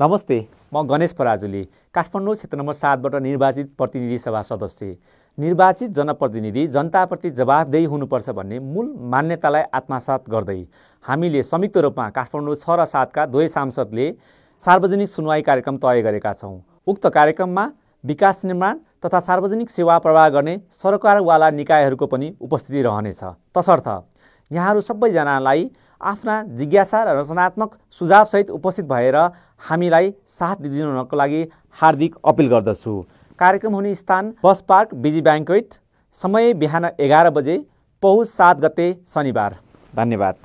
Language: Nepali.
नमस्ते म गणेश पराजुली। काठमाडौँ क्षेत्र नम्बर सातबाट निर्वाचित प्रतिनिधि सभा सदस्य। निर्वाचित जनप्रतिनिधि जनताप्रति जवाबदेही हुनुपर्छ भन्ने मूल मान्यतालाई आत्मसात गर्दै हामीले संयुक्त रूपमा काठमाडौँ छ र सातका दुवै सांसदले सार्वजनिक सुनवाई कार्यक्रम तय गरेका छौँ। उक्त कार्यक्रममा विकास निर्माण तथा सार्वजनिक सेवा प्रवाह गर्ने सरकारवाला निकायहरूको पनि उपस्थिति रहनेछ। तसर्थ यहाँहरू सबैजनालाई आफ्ना जिज्ञासा र रचनात्मक सुझावसहित उपस्थित भएर हामीलाई साथ दिइदिनुको लागि हार्दिक अपिल गर्दछु। कार्यक्रम हुने स्थान बस पार्क बिजी ब्याङ्कवेट समय बिहान एघार बजे पौष सात गते शनिबार। धन्यवाद।